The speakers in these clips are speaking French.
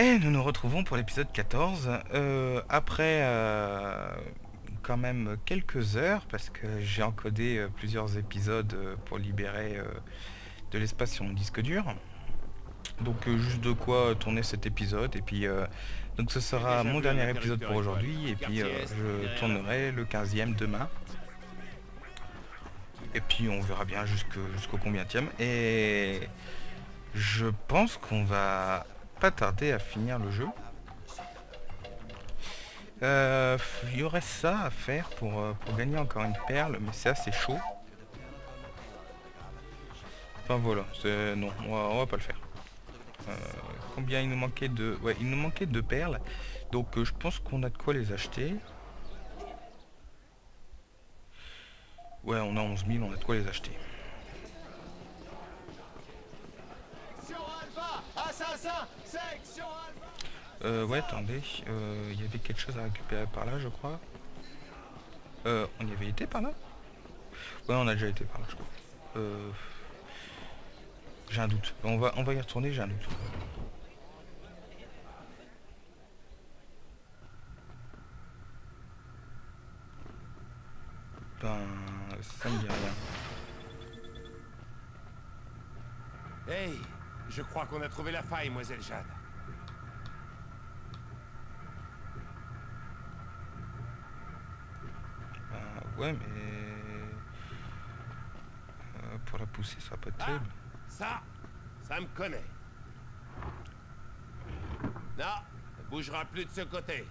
Et nous nous retrouvons pour l'épisode 14. euh, après euh, quand même quelques heures, parce que j'ai encodé euh, plusieurs épisodes pour libérer de l'espace sur mon disque dur. Donc juste de quoi tourner cet épisode. Et puis euh, donc ce sera mon dernier épisode pour aujourd'hui. Et puis je tournerai le 15e demain. Et puis on verra bien jusqu'au combienième. Et je pense qu'on va pas tarder à finir le jeu. Euh, Il y aurait ça à faire pour, euh, pour gagner encore une perle, mais c'est assez chaud. Enfin voilà, non, on va, va pas le faire. Euh, combien il nous manquait de... Ouais, il nous manquait deux perles. Donc je pense qu'on a de quoi les acheter. Ouais, on a 11 000, on a de quoi les acheter. Euh, ouais, attendez, euh, il y avait quelque chose à récupérer par là, je crois. Euh, on y avait été par là? Ouais, on a déjà été par là, je crois. Euh, j'ai un doute. On va, on va y retourner, j'ai un doute. Ben, ça me dit rien. Hey, je crois qu'on a trouvé la faille, Mademoiselle Jade. Ben, ouais, mais... euh, pour la pousser, ça va pas être Ah, terrible. ça, ça me connaît. Non, ne bougera plus de ce côté.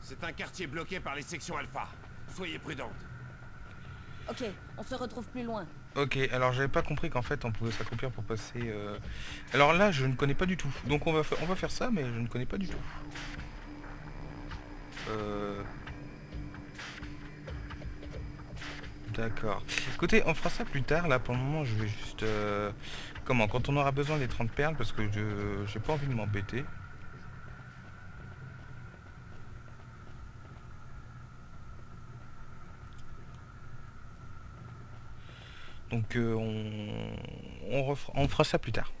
C'est un quartier bloqué par les sections alpha. Soyez prudente. Ok, on se retrouve plus loin. Ok, alors j'avais pas compris qu'en fait on pouvait s'accomplir pour passer... euh, Alors là, je ne connais pas du tout. Donc on va, on va faire ça, mais je ne connais pas du tout. Euh... D'accord. Écoutez, on fera ça plus tard. Là, pour le moment, je vais juste... euh, Comment Quand on aura besoin des 30 perles, parce que je j'ai pas envie de m'embêter. Donc euh, on, on, fera ça plus tard.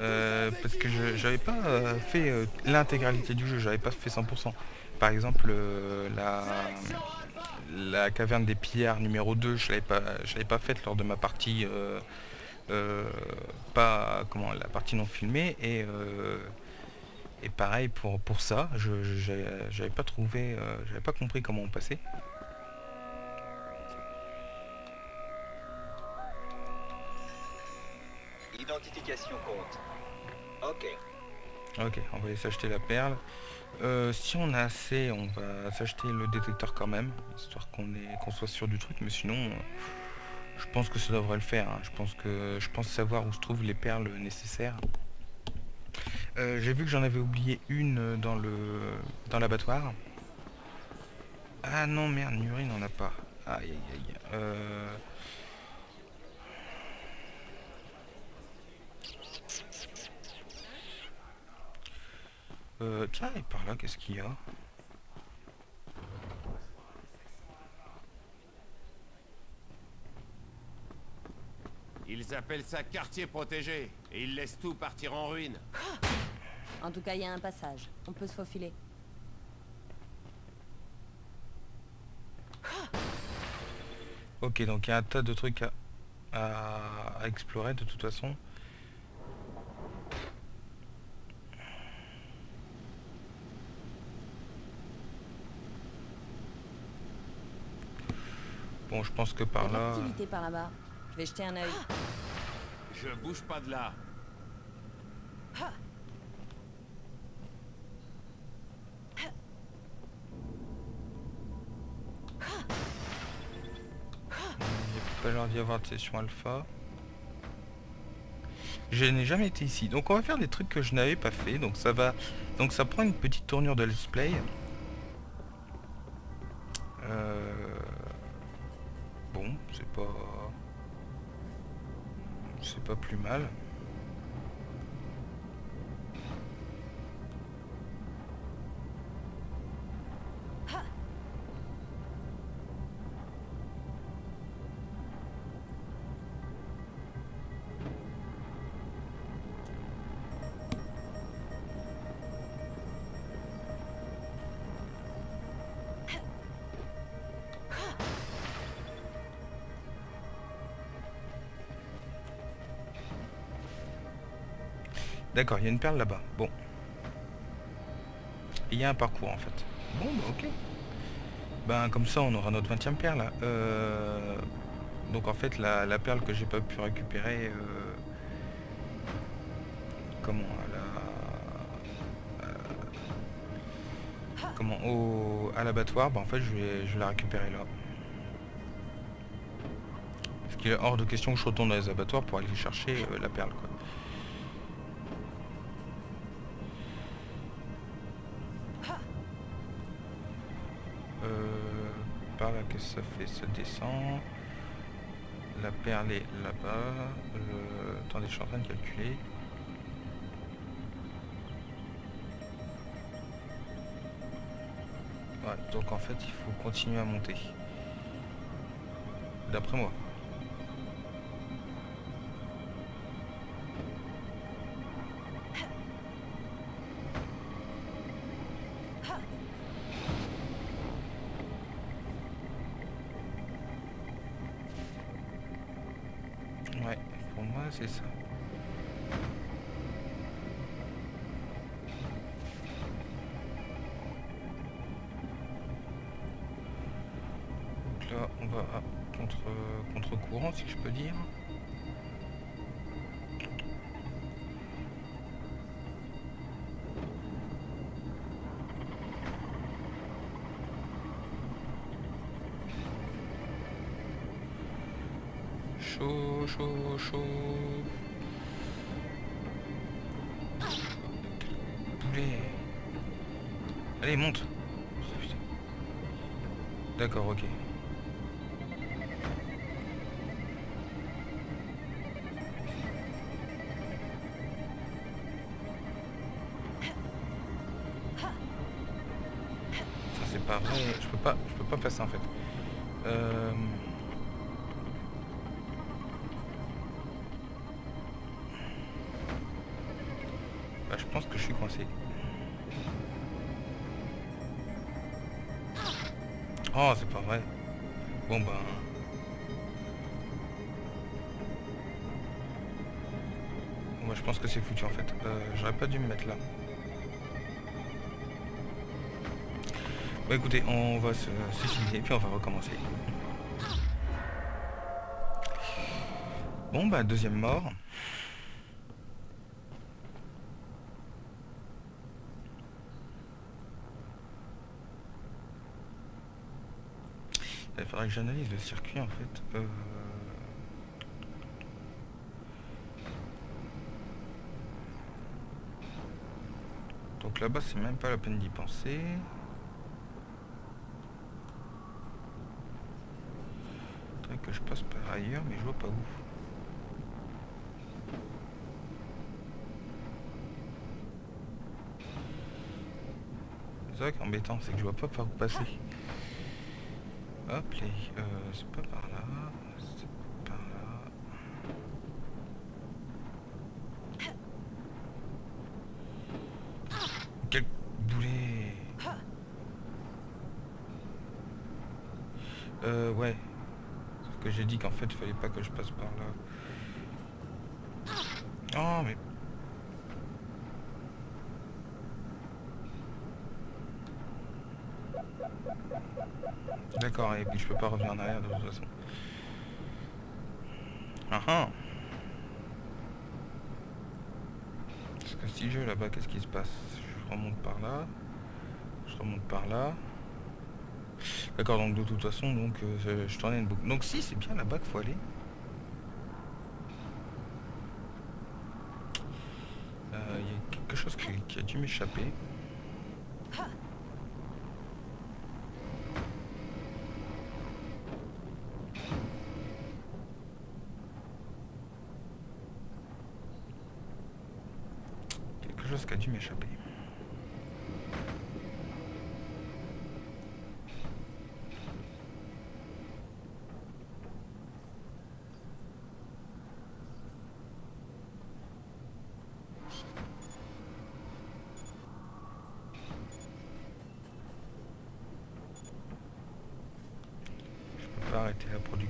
Euh, parce que j'avais pas fait l'intégralité du jeu, j'avais pas fait 100%. Par exemple, euh, la, la caverne des pillards numéro 2, je l'avais pas, je l'avais pas faite lors de ma partie, euh, euh, pas comment, la partie non filmée. Et, et pareil pour, pour ça, je j'avais pas trouvé, j'avais pas compris comment on passait. Identification compte. Ok. Ok, on va aller s'acheter la perle. Euh, si on a assez, on va s'acheter le détecteur quand même, histoire qu'on soit sûr du truc, mais sinon euh, je pense que ça devrait le faire. hein. Je pense que je pense savoir où se trouvent les perles nécessaires. Euh, J'ai vu que j'en avais oublié une dans le dans l'abattoir. Ah non merde, Muri n'en a pas. Aïe aïe aïe. Euh... Tiens, et par là, qu'est-ce qu'il y a Ils appellent ça quartier protégé. Et ils laissent tout partir en ruine. En tout cas, il y a un passage. On peut se faufiler. Ok, donc il y a un tas de trucs à, à- à explorer de toute façon. Bon, je pense que par là... l'activité par là-bas. Je vais jeter un œil. Je bouge pas de là. Il n'y a pas l'air d'y avoir de session alpha. Je n'ai jamais été ici. Donc on va faire des trucs que je n'avais pas fait. Donc ça va. Donc ça prend une petite tournure de let's play. Euh, c'est pas. C'est pas plus mal. D'accord, il y a une perle là-bas. Bon. Il y a un parcours en fait. Bon, bah ok. Ben comme ça, on aura notre 20 e perle. Euh, donc en fait, la, perle que j'ai pas pu récupérer... Euh, comment la... comment au, à l'abattoir, bah en fait je vais, je vais la récupérer là. Parce qu'il est hors de question que je retourne dans les abattoirs pour aller chercher la perle quoi. Ça fait Ça descend. La perle est là-bas. Euh, attendez, je suis en train de calculer. donc en fait, il faut continuer à monter. D'après moi. Chaud, chaud, chaud. Poulet. Allez, monte. D'accord, ok. Ça c'est pas vrai, je peux pas, je peux pas passer en fait. Euh... Oh, c'est pas vrai. Bon ben... Moi je pense que c'est foutu en fait. Euh, j'aurais pas dû me mettre là. Bon écoutez, on va se suicider puis on va recommencer. Bon bah deuxième mort. Il faudrait que j'analyse le circuit en fait. Euh, donc là-bas c'est même pas la peine d'y penser. Faudrait que je passe par ailleurs mais je vois pas où. C'est vrai qu'embêtant, c'est que je vois pas par où passer. Hop, les, euh, c'est pas par là, c'est par là. Quel boulet Euh, ouais. Sauf que j'ai dit qu'en fait, il fallait pas que je passe par là. Oh, mais D'accord, et puis je peux pas revenir en arrière de toute façon. Ah ah Parce que si je vais là-bas, qu'est-ce qui se passe? Je remonte par là. Je remonte par là. D'accord, donc de toute façon, donc euh, je, tournais une boucle. Donc si, c'est bien là-bas qu'il faut aller. Euh, il y a quelque chose qui a dû m'échapper.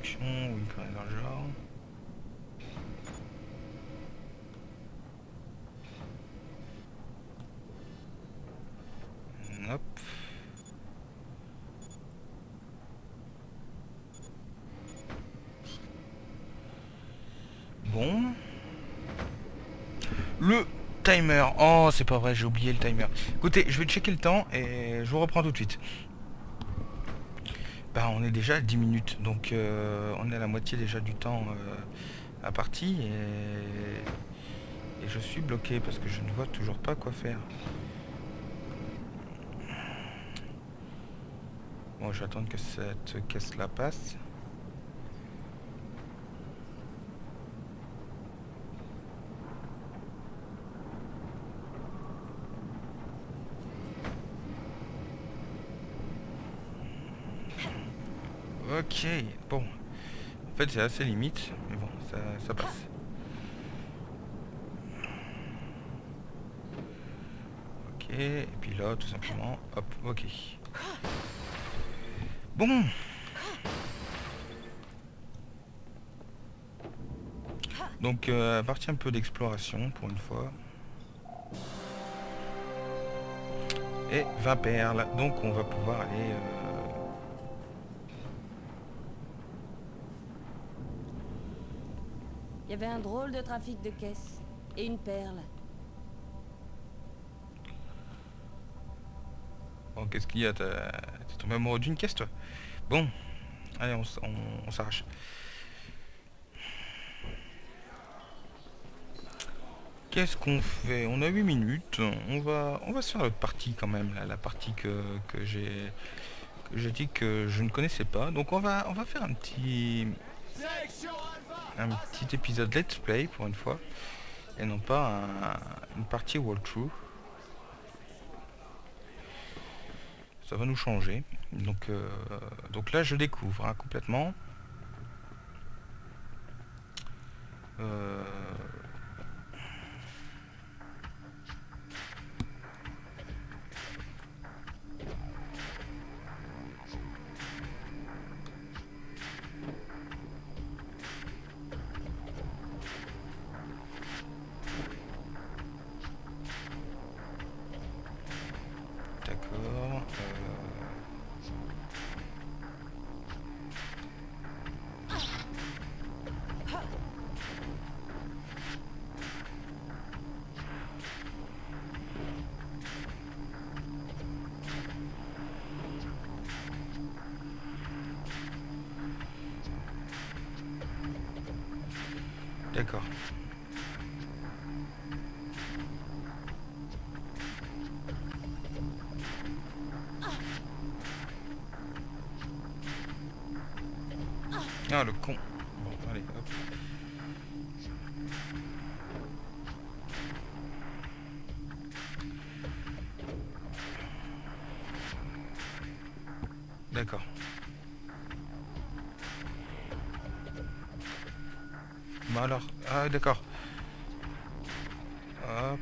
production, oui, quand genre. Bon. Le timer. Oh, c'est pas vrai, j'ai oublié le timer. Écoutez, je vais checker le temps et je vous reprends tout de suite. Bah, on est déjà à 10 minutes, donc euh, on est à la moitié déjà du temps euh, à partie et... je suis bloqué parce que je ne vois toujours pas quoi faire. Bon, je que cette caisse-là passe. Ok, bon. En fait, c'est assez limite, mais bon, ça, passe. Ok, et puis là, tout simplement, hop, ok. Bon Donc, euh, partie un peu d'exploration, pour une fois. Et 20 perles, donc on va pouvoir aller... Euh, avait un drôle de trafic de caisses. Et une perle. Bon, qu'est-ce qu'il y a? T'es tombé amoureux d'une caisse, toi? Bon, allez, on, on, on s'arrache. Qu'est-ce qu'on fait? On a 8 minutes. On va, on va se faire l'autre partie quand même, là, la partie que, que j'ai que j'ai dit que je ne connaissais pas. Donc on va, on va faire un petit un petit épisode let's play pour une fois et non pas un, une partie walkthrough. Ça va nous changer. Donc euh, donc là je découvre hein, complètement. Euh, D'accord. Bah alors, ah d'accord. Hop.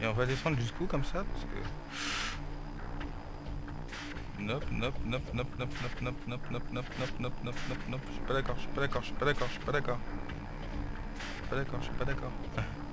Et on va descendre jusqu'où comme ça parce que. Nop, nop, nop, nop, nop, nop, nop, nop, nop, nop, nop, nop, nop, nop, nop. Je suis pas d'accord, je.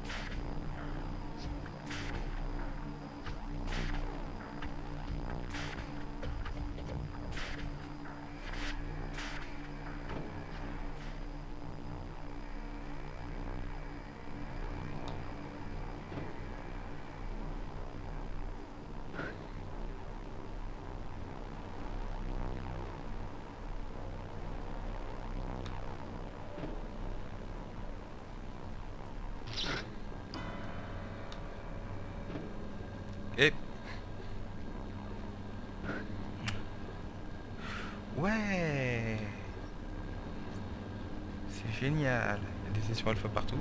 Génial Il y a des sessions alpha partout.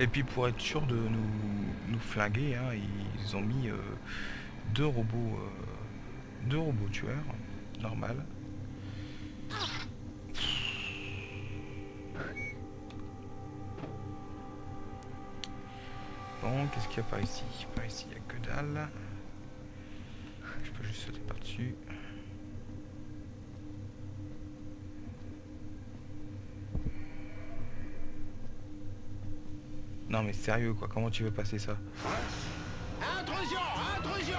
Et puis pour être sûr de nous, nous flinguer, hein, ils ont mis euh, deux robots euh, deux robots tueurs, normal. Bon, qu'est-ce qu'il y a par ici? Par ici, il n'y a que dalle. Je peux juste sauter par-dessus. Non mais sérieux quoi, comment tu veux passer ça Intrusion Intrusion.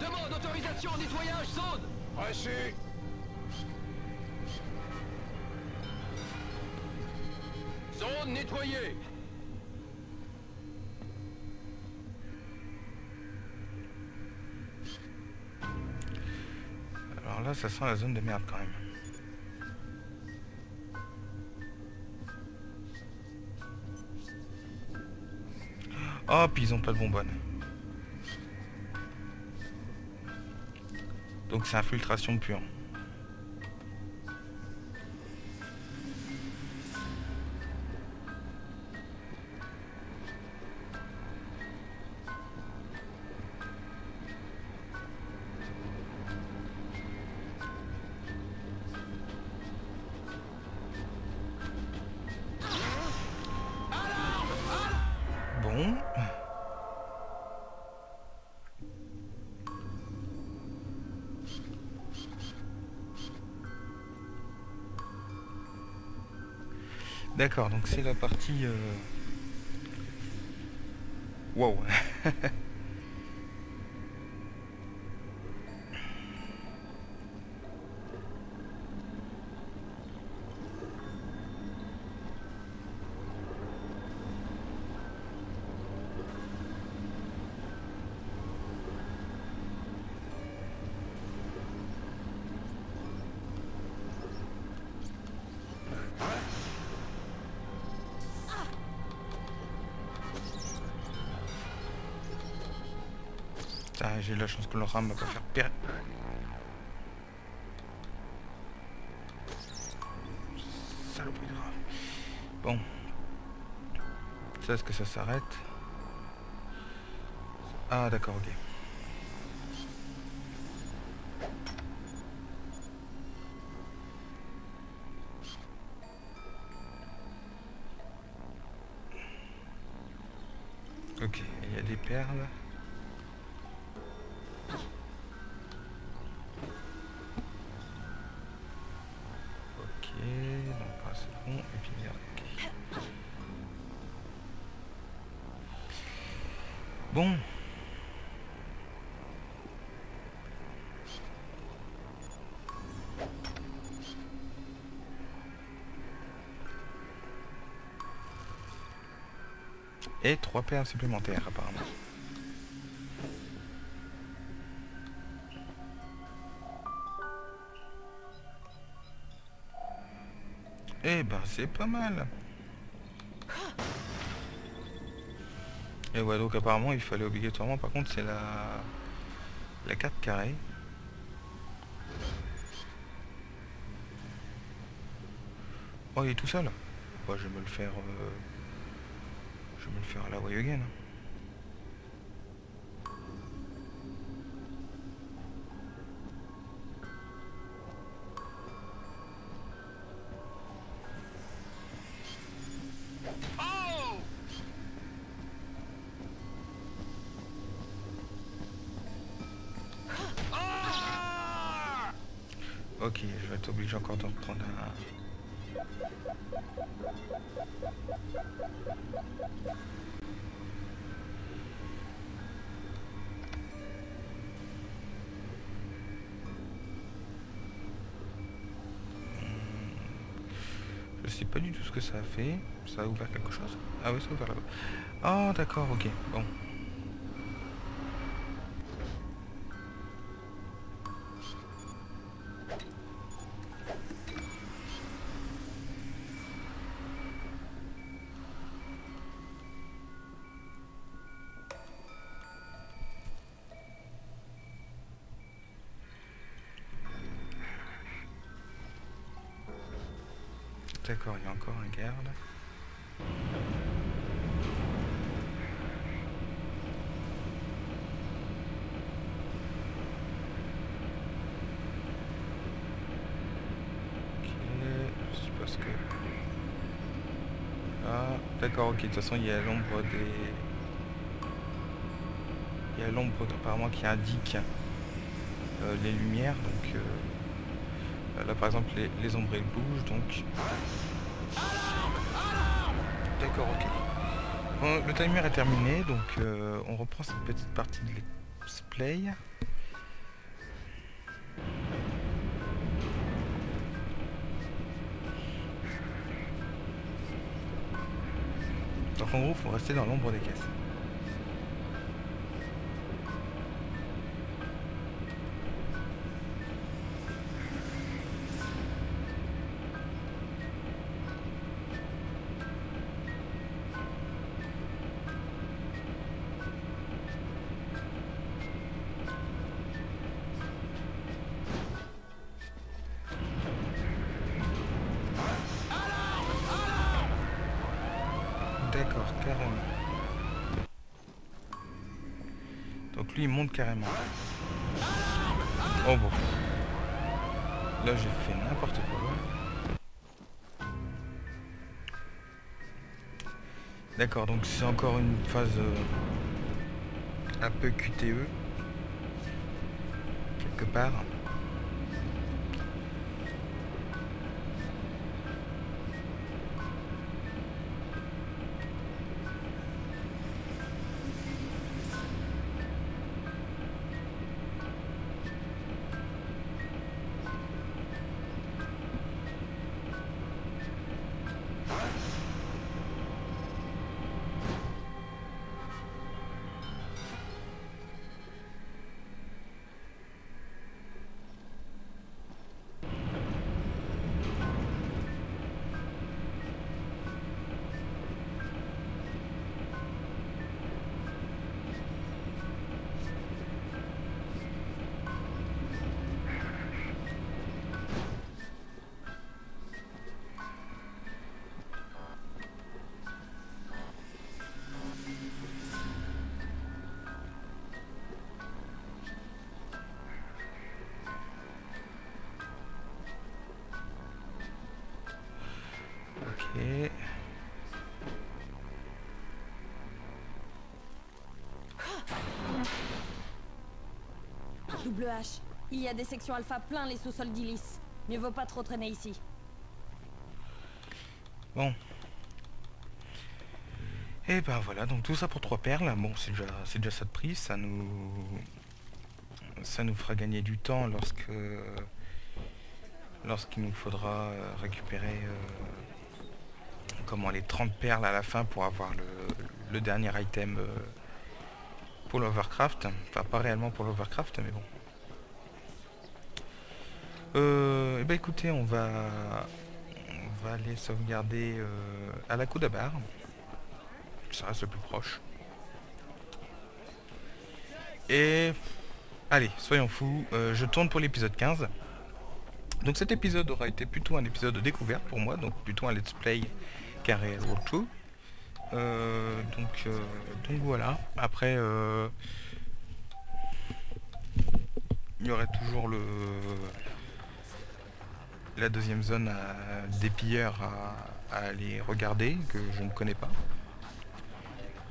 Demande autorisation au nettoyage zone Reçu Zone nettoyée Alors là, ça sent la zone de merde quand même. Oh, puis ils ont pas de bonbonne. Donc c'est infiltration pure. D'accord, donc c'est la partie... euh, Wow. ram va pas faire perdre. Saloperie de. Bon. Ça, est-ce que ça s'arrête? Ah, d'accord, ok. Ok, il y a des perles. Et trois paires supplémentaires apparemment. Eh ben c'est pas mal. Et ouais donc apparemment il fallait obligatoirement par contre c'est la la 4 carrée. Oh il est tout seul. Bah, je vais me le faire euh, me le faire à la way again. Oh Ok, je vais être obligé encore d'en prendre un. Sais pas du tout ce que ça a fait. Ça a ouvert quelque chose? Ah oui, ça a ouvert là-bas. Ah d'accord, ok. Bon. D'accord, il y a encore un garde. Ok, je suppose que... Ah, d'accord, ok, de toute façon il y a l'ombre des... Il y a l'ombre apparemment qui indique euh, les lumières, donc... euh, Là par exemple les, ombres elles bougent donc D'accord, ok. Le timer est terminé, donc euh, on reprend cette petite partie de let's play. Donc en gros, faut rester dans l'ombre des caisses. D'accord, carrément. Donc lui il monte carrément. Oh bon. Là j'ai fait n'importe quoi. D'accord, donc c'est encore une phase euh, un peu QTE. Quelque part. Double H. Il y a des sections alpha plein les sous-sols d'Ilice. Mieux vaut pas trop traîner ici. Bon. Et ben voilà, donc tout ça pour trois perles. Bon, c'est déjà, déjà ça de prix. Ça nous, ça nous fera gagner du temps lorsque, lorsqu'il nous faudra euh, récupérer, euh, comment les 30 perles à la fin pour avoir le, dernier item euh, pour l'Overcraft. Enfin, pas réellement pour l'Overcraft, mais bon. Euh, et ben écoutez, on va, on va aller sauvegarder euh, à la Koudabar. Ça reste le plus proche. Et allez, soyons fous, euh, je tourne pour l'épisode 15. Donc cet épisode aura été plutôt un épisode de découverte pour moi, donc plutôt un let's play carré. Euh, donc, euh, donc voilà. Après, euh, il y aurait toujours le la deuxième zone à- des pilleurs à, aller regarder que je ne connais pas.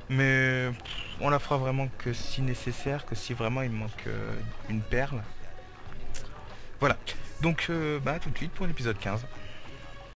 Mais on la fera vraiment que si nécessaire, que si vraiment il manque euh, une perle. Voilà. Donc bah tout de suite pour l'épisode 15.